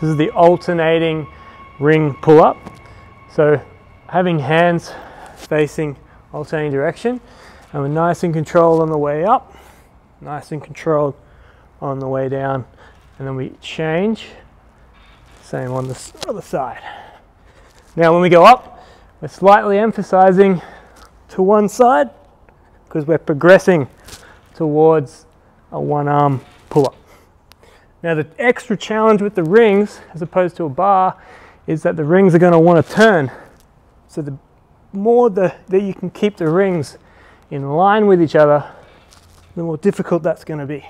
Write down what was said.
This is the alternating ring pull up. So having hands facing alternating direction and we're nice and controlled on the way up, nice and controlled on the way down and then we change, same on the other side. Now when we go up, we're slightly emphasizing to one side because we're progressing towards a one arm pull up. Now the extra challenge with the rings as opposed to a bar is that the rings are going to want to turn. So the more the, that you can keep the rings in line with each other, the more difficult that's going to be.